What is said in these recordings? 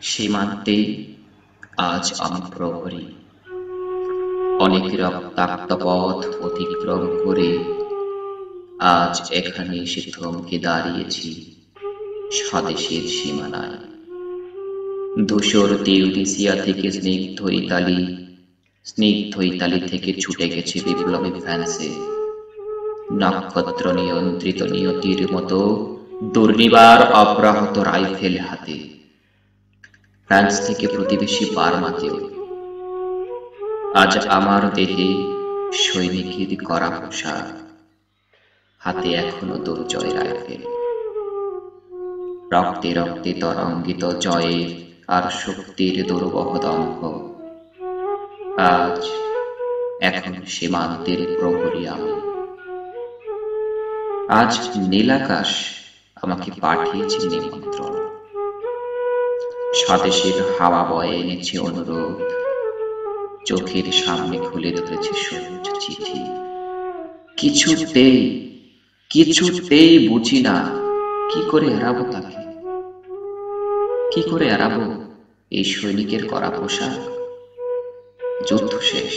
সীমান্তে আজ আমি প্রহরী। অনেক রক্তাক্ত পথ অতিক্রম করে আজ এখানে এসে থমকে দাঁড়িয়েছি স্বদেশের সীমানায়। ধূসর তিউরিসিয়া থেকে স্নিগ্ধ ইতালি স্নিগ্ধ ইতালি থেকে ছুটে গেছে বিপ্লবী ফ্রান্সে। নক্ষত্র নিয়ন্ত্রিত নিয়তির মতো দুর্নিবার অব্যাহত রাইফেল হাতে। ফ্রান্স থেকে প্রতিবেশী বার্মাতেও। আজ আমার দেহে সৈনিকের করা পোশাক, হাতে এখনও দুর্জয় রাইফেল। রক্তে রক্তে তরঙ্গিত জয়ের আর শক্তির দুর্বহ দম্ভ। আজ এখন সীমান্তের প্রহরী আমি। আজ নীলাকাশ আমাকে পাঠিয়েছে নিমন্ত্রণ। স্বদেশের হাওয়া বয়ে এনেছে অনুরোধ। চোখের সামনে খুলে ধরেছে সবুজ চিঠি। কিছুতেই কিছুতেই বুঝি না, কি করে এড়াবো তাকে? কি করে এড়াবো এই সৈনিকের করা পোশাক? যুদ্ধ শেষ।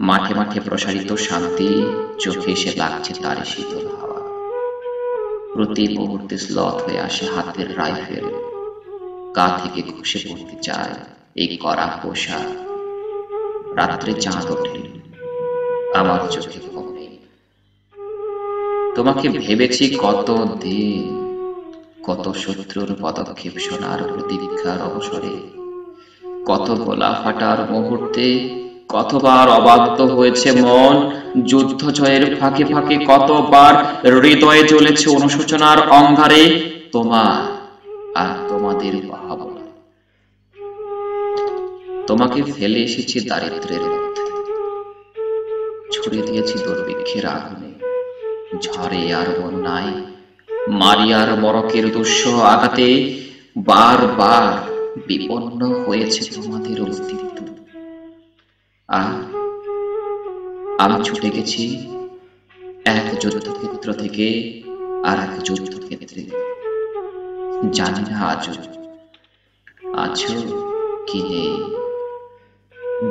মাঠে মাঠে প্রসারিত শান্তি, চোখে এসে লাগছে তার শীতল হাওয়া। প্রতি মুহূর্তে স্লথ হয়ে আসে হাতের রাইফেল। গা থেকে ঘষে পড়তে চায় এই করা পোশাক রাত্রে চাঁদ ওঠে, আমার চোখে তোমাকে ভেবেছি কত দিন, কত শত্রুর পদক্ষেপ শোনার প্রতীক্ষার অবসরে। কত গোলা ফাটার মুহূর্তে, কতবার অবাধ্য হয়েছে মন, যুদ্ধ জয়ের ফাঁকে ফাঁকে কতবার হৃদয়ে জ্বলেছে অনুশোচনার অঙ্গারে। তোমার আর তোমাদের তোমাকে ফেলে এসেছি দারিদ্রের মধ্যে। ছুড়ে দিয়েছি দুর্ভিক্ষের আগুনে। ঝড়ে আর বন্যায় মারিয়ার মরকের দুঃস আঘাতে বারবার বিপন্ন হয়েছে তোমাদের অস্তিত্ব। আর আমি ছুটে গেছি এক যুদ্ধক্ষেত্র থেকে আর এক যুদ্ধক্ষেত্রে। জানি না আজও আছো কি নেই।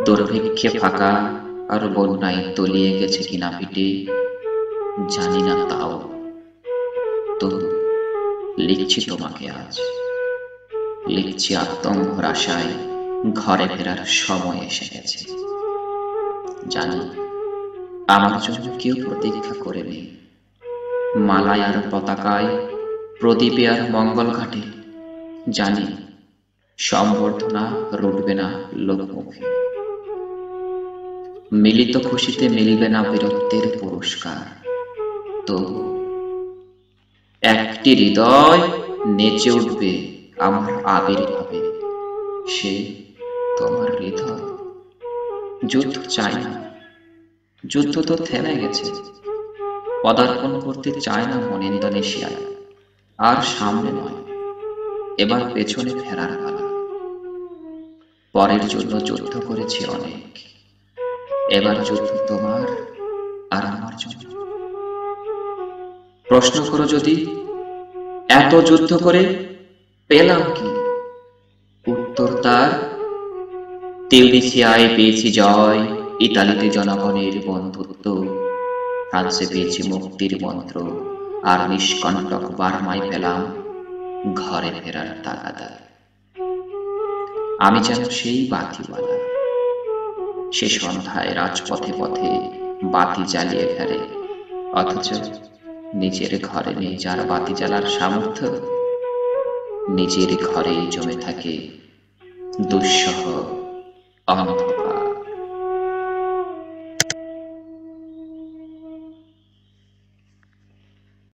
দুর্ভিক্ষে ফাঁকা আর বন্যায় তলিয়ে গেছে কিনা পিঠে জানি না তাও। তো, লিখছি তোমাকে আজ। লিখছি আত্মম্ভর আশায় ঘরে ফেরার সময় এসে গেছে। জানি, আমার জন্য কেউ প্রতীক্ষা করেনি। মালায় আর পতাকায়, প্রদীপে আর মঙ্গল ঘাটে। জানি সম্বর্ধনা রুটবে না লোকমুখে। মিলিত খুশিতে মিলবে না বীরত্বের পুরস্কার। তো, একটি হৃদয় নেচে উঠবে আমার আবির্ভাবে সে তোমার হৃদয়। যুদ্ধ চাই না, যুদ্ধ তো থেমে গেছে। পদার্পণ করতে চায় না মন ইন্দোনেশিয়ায় আর সামনে নয়, এবার পেছনে ফেরার পালা। পরের জন্য যুদ্ধ করেছি অনেক। এবার যুদ্ধ তোমার আর আমার জন্য প্রশ্ন করো যদি, এত যুদ্ধ করে পেলাম কি? উত্তর তার তিউনিসিয়ায় পেয়েছি জয়, ইতালিতে জনগণের বন্ধুত্ব, ফ্রান্সে পেয়েছি মুক্তির মন্ত্র, আর নিষ্কণ্টক বার্মায় পেলাম ঘরে ফেরার তাগাদা। আমি যেন সেই বাতিওয়ালা। সে সন্ধ্যায় রাজপথে পথে বাতি জ্বালিয়ে ফেলে। অথচ নিজের ঘরে নেই যার বাতি জ্বালার সামর্থ্য। নিজের ঘরেই জমে থাকে দুঃসহ অন্ধ